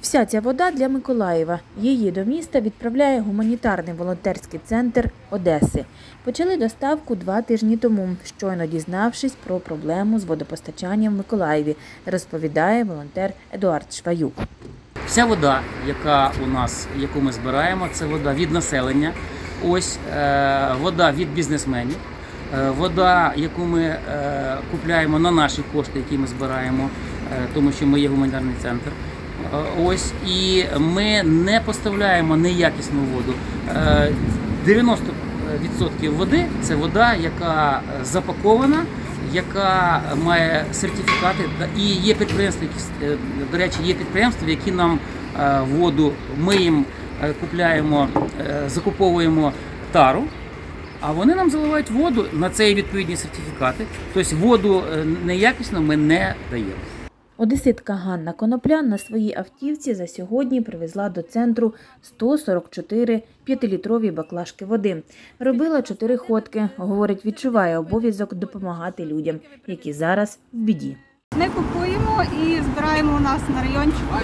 Вся ця вода для Миколаєва. Її до міста відправляє гуманітарний волонтерський центр Одеси. Почали доставку два тижні тому, щойно дізнавшись про проблему з водопостачанням в Миколаєві, розповідає волонтер Едуард Шваюк. Вся вода, яка у нас, яку ми збираємо, це вода від населення. Ось е, вода від бізнесменів, е, вода, яку ми е, купляємо на наші кошти, які ми збираємо, е, тому що ми є гуманітарний центр. Е, ось і ми не поставляємо неякісну воду. Е, 90% води це вода, яка е, запакована, яка має сертифікати. І є підприємства, які, е, до речі, є підприємства, які нам е, воду, ми їм е, купляємо, е, закуповуємо тару. А вони нам заливають воду на це є відповідні сертифікати. Тобто воду е, неякісну ми не даємо. Одеситка Ганна Коноплян на своїй автівці за сьогодні привезла до центру 144 п'ятилітрові баклажки води. Робила чотири ходки. Говорить, відчуває обов'язок допомагати людям, які зараз в біді. Ми купуємо і збираємо у нас на райончику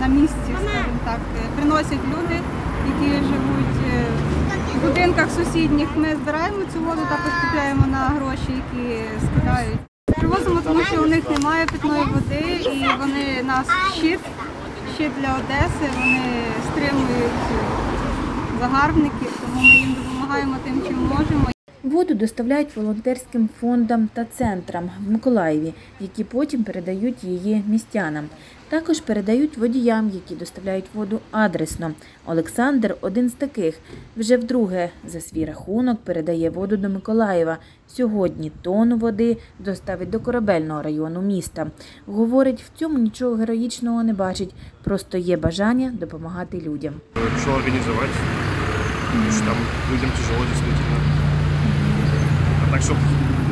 на місці, скажімо так. Приносять люди, які живуть е, в будинках сусідніх. Ми збираємо цю воду, також купляємо на гроші, які скидають. Привозимо, тому що у них немає питної води, і вони нас щит, щит для Одеси, вони стримують загарбників, тому ми їм допомагаємо тим, чим можемо. Воду доставляють волонтерським фондам та центрам в Миколаєві, які потім передають її містянам. Також передають водіям, які доставляють воду адресно. Олександр один з таких. Вже вдруге за свій рахунок передає воду до Миколаєва. Сьогодні тонну води доставить до корабельного району міста. Говорить, в цьому нічого героїчного не бачить, просто є бажання допомагати людям. организовать, потому что там людям тяжело действительно. А так, чтобы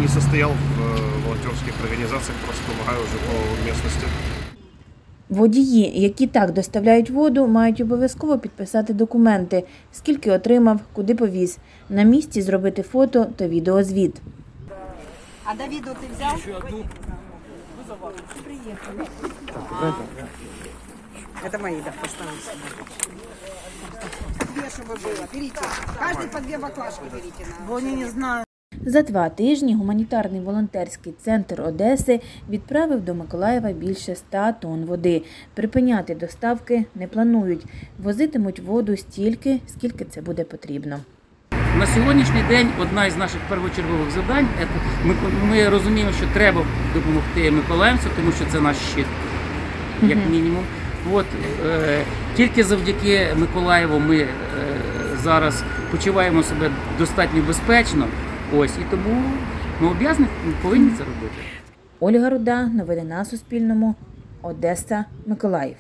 не состоял в э, волонтерских организациях, просто помогаю уже по местности. Водії, які так доставляють воду, мають обов'язково підписати документи, скільки отримав, куди повіз. На місці зробити фото та відеозвіт. А Давіду ти взяв? Это мои, да, пожалуйста. Две, чтобы было. Берите. Каждый по две баклажки берите. На... Они не знают. За два тижні гуманітарний волонтерський центр Одеси відправив до Миколаєва більше 100 тонн води. Припиняти доставки не планують. Возитимуть воду стільки, скільки це буде потрібно. На сьогоднішній день одна із наших первочергових завдань ми, ми розуміємо, що треба допомогти миколаївцям, тому що це наш щит, як мінімум. От е, тільки завдяки Миколаєву ми е, зараз почуваємо себе достатньо безпечно. Ось і тому ми об'язані повинні це робити. Ольга Руда, новини на Суспільному, Одеса, Миколаїв.